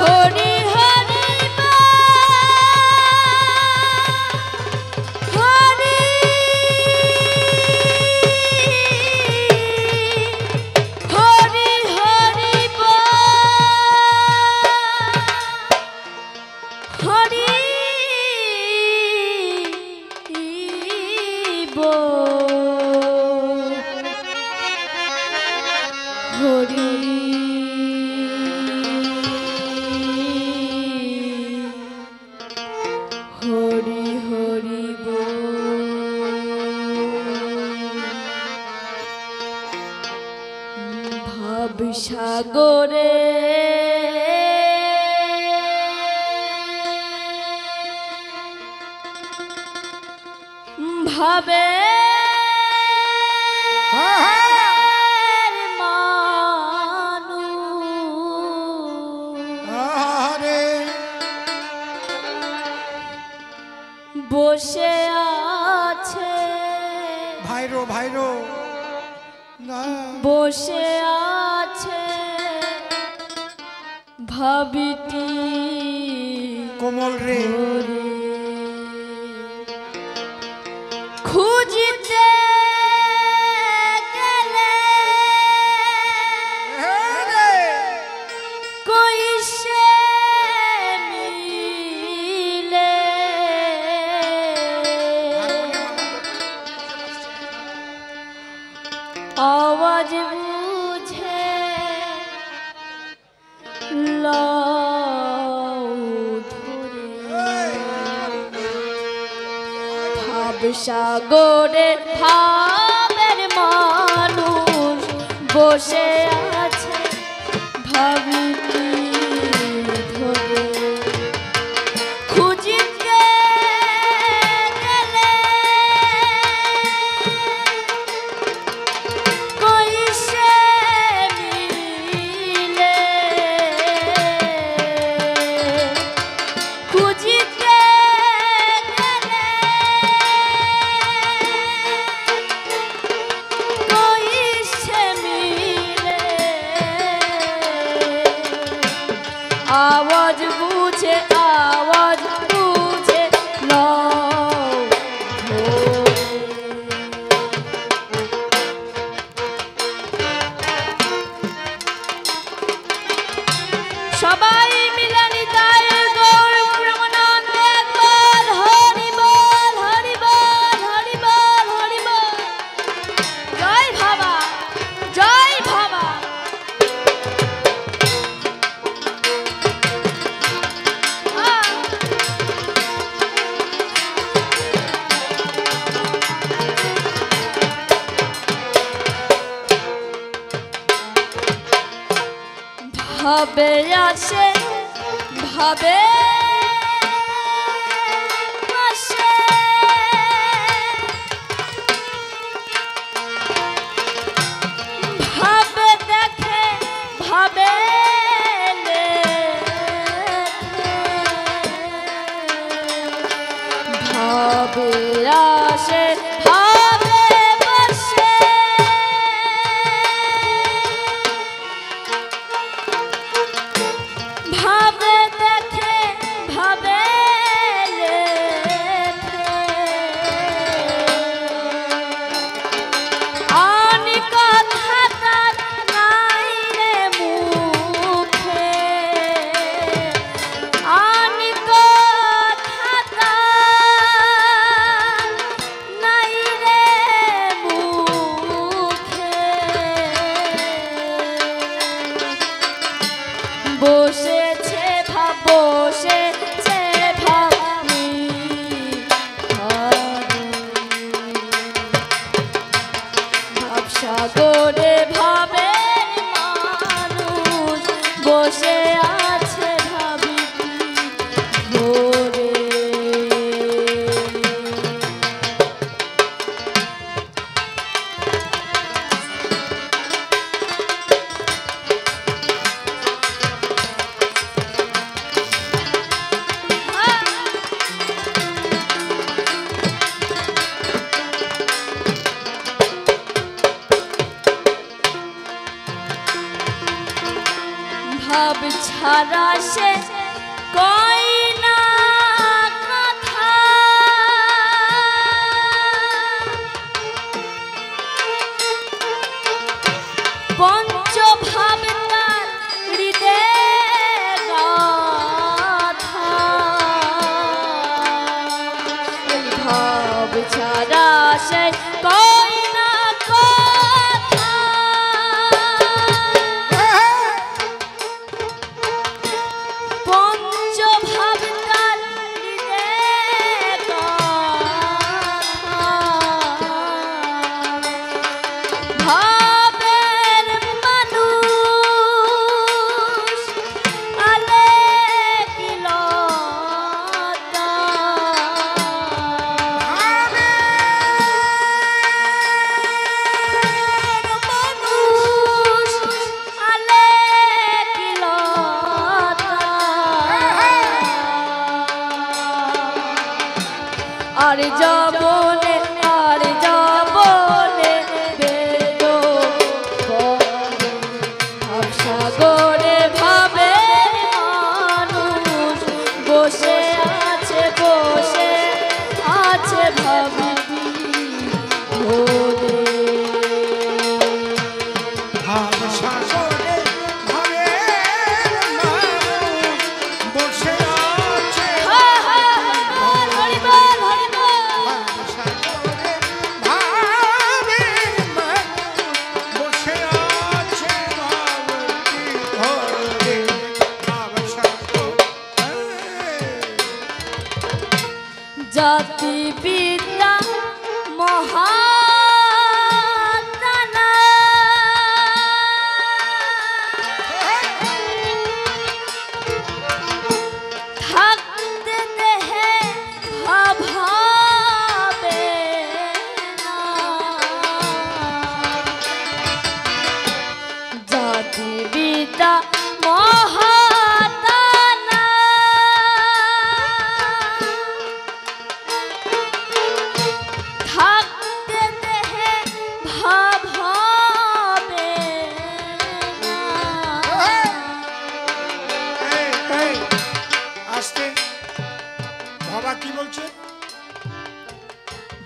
হরি সাগরে। ভাবে বসে আছে। ভাইরো ভাইরো। বসে ভাবিটি কোমল রে খুঁজিতে আওয়াজ সাগরে ভাবের মানুষ বসে আছে ভাবে আছে ভাবে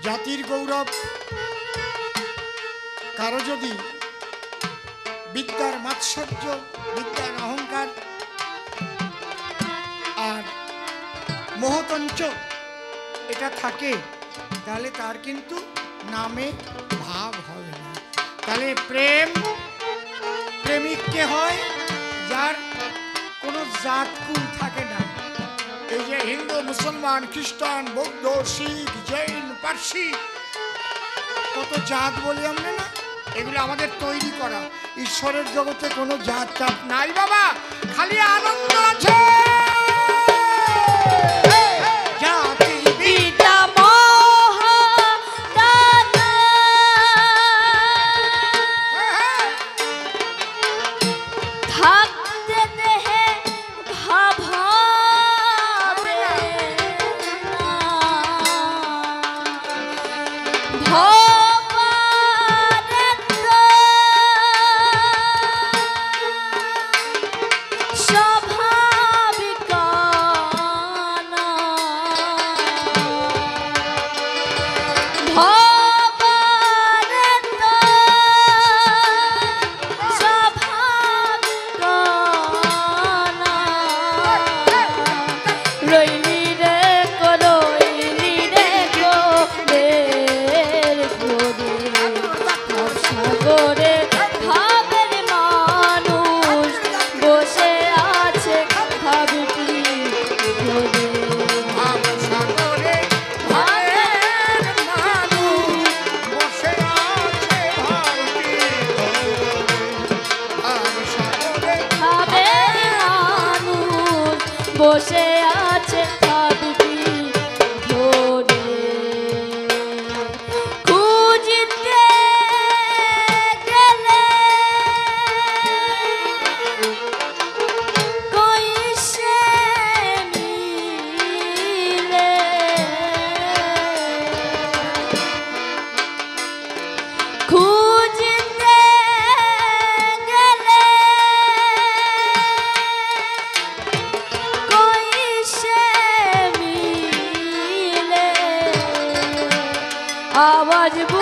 জাতির গৌরব। কারও যদি বিদ্যার মাৎসর্য, বিদ্যার অহংকার আর মোহতঞ্চ এটা থাকে, তাহলে তার কিন্তু নামে ভাব হবে না। তাহলে প্রেম, প্রেমিককে হয় যার কোনো জাতকুল থাকে না। এই যে হিন্দু, মুসলমান, খ্রিস্টান, বৌদ্ধ, শিখ, জৈন, পার্সি, কত জাত বলি আমরা না? এগুলো আমাদের তৈরি করা। ঈশ্বরের জগতে কোনো জাত জাত নাই বাবা। খালি আনন্দ আছে। 啊！你不。